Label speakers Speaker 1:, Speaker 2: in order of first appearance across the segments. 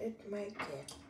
Speaker 1: it might it?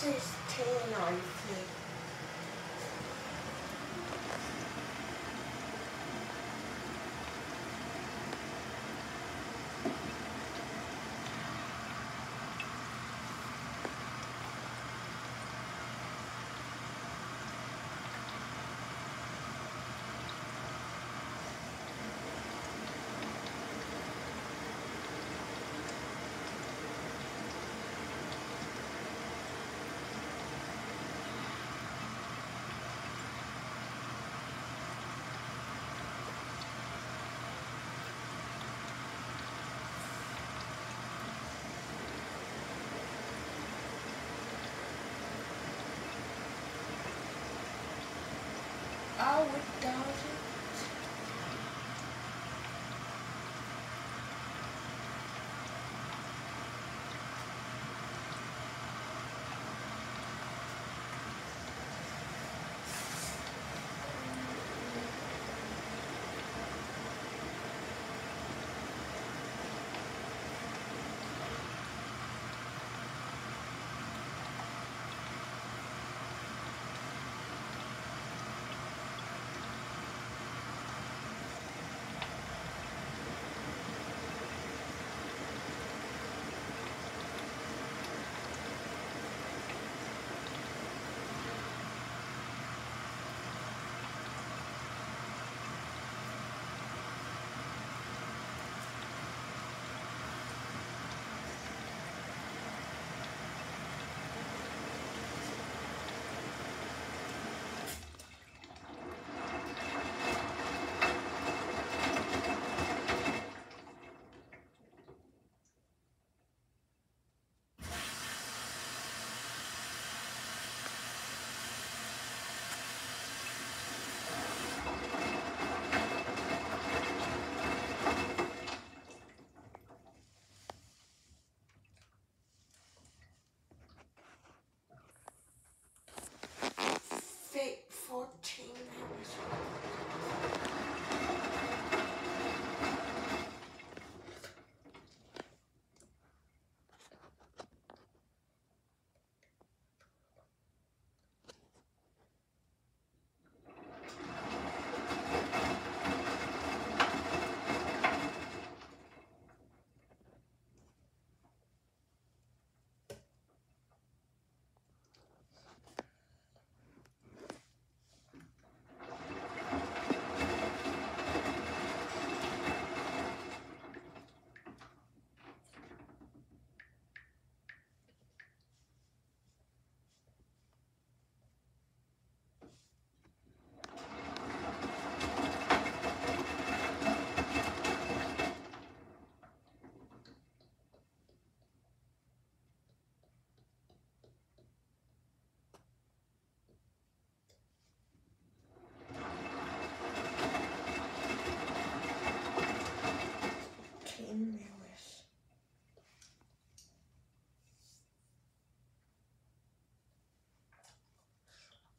Speaker 1: 16 on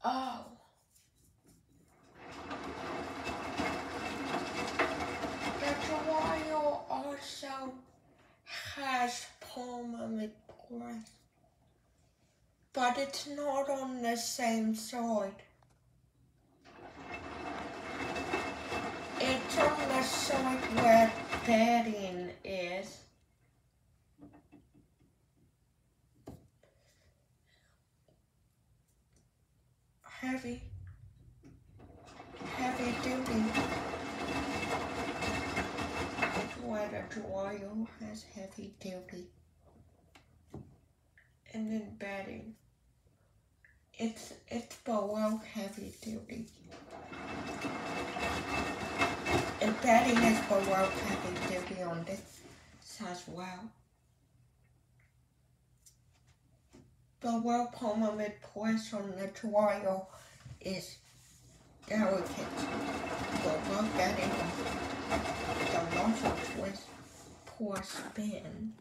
Speaker 1: Oh. The trial also has permanent press, but it's not on the same side. It's on the side where bedding is. Heavy. Heavy duty. Where the dryer has heavy duty. And then bedding. It's it's below heavy duty. And bedding is below heavy duty on this as well. Below permanent press on the dryer is delicate. Below bedding the muscle twist poor spin.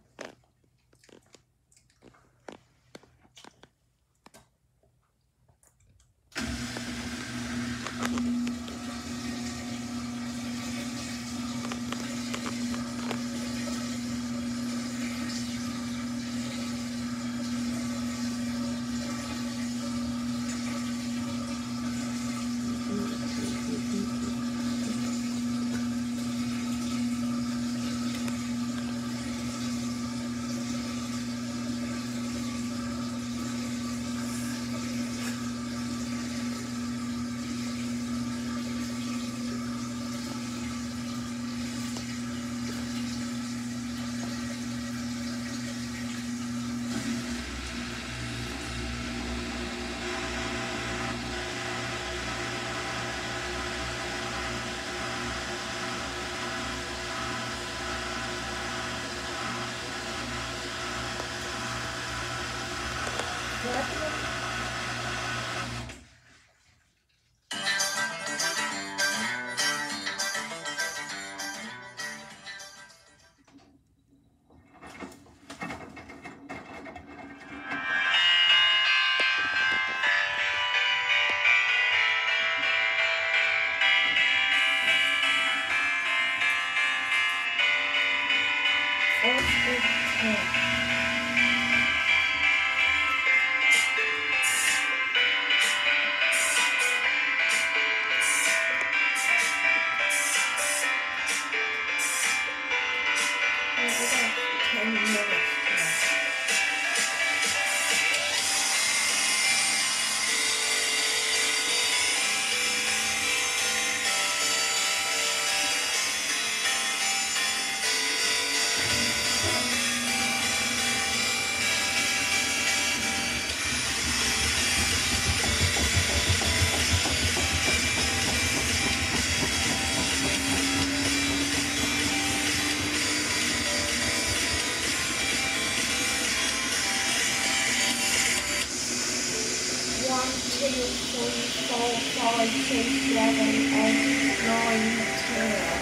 Speaker 1: solid shaped dragon egg growing tail.